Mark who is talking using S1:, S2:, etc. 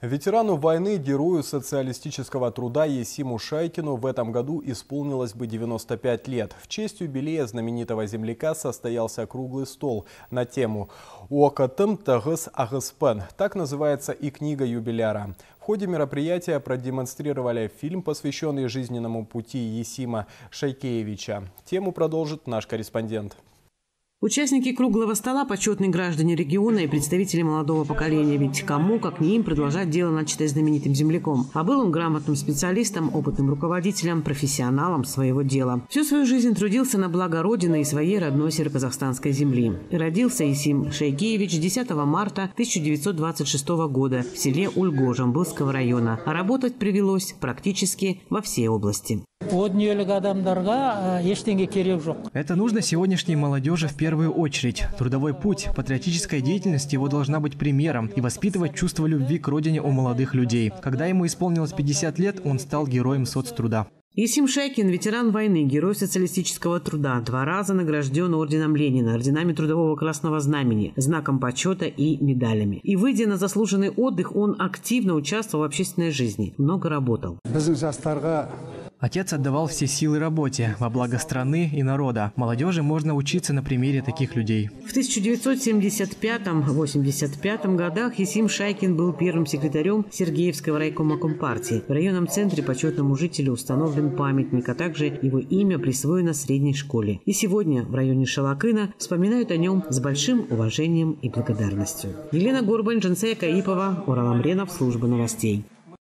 S1: Ветерану войны, герою социалистического труда Есиму Шайкину в этом году исполнилось бы 95 лет. В честь юбилея знаменитого земляка состоялся круглый стол на тему «Уокатым тагыс агыспен». Так называется и книга юбиляра. В ходе мероприятия продемонстрировали фильм, посвященный жизненному пути Есима Шайкеевича. Тему продолжит наш корреспондент.
S2: Участники круглого стола – почетные граждане региона и представители молодого поколения. Ведь кому, как не им, продолжать дело, начатое знаменитым земляком. А был он грамотным специалистом, опытным руководителем, профессионалом своего дела. Всю свою жизнь трудился на благо Родины и своей родной североказахстанской земли. Родился Исим Шейгеевич 10 марта 1926 года в селе Ульго Жамбылского района. А работать привелось практически во всей области.
S3: Это нужно сегодняшней молодежи в первую очередь. Трудовой путь, патриотическая деятельность его должна быть примером и воспитывать чувство любви к родине у молодых людей. Когда ему исполнилось 50 лет, он стал героем соцтруда.
S2: Исим Шайкин – ветеран войны, герой социалистического труда, два раза награжден орденом Ленина, орденами Трудового Красного Знамени, знаком почета и медалями. И выйдя на заслуженный отдых, он активно участвовал в общественной жизни, много работал.
S3: Отец отдавал все силы работе во благо страны и народа. Молодежи можно учиться на примере таких людей.
S2: В 1975-85 годах Есим Шайкин был первым секретарем Сергеевского райкома Компартии. В районном центре почетному жителю установлен памятник, а также его имя присвоено средней школе. И сегодня в районе Шалакына вспоминают о нем с большим уважением и благодарностью. Елена Горбань, Жансея Каипова, Урал Амренов, служба новостей.